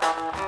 Bye.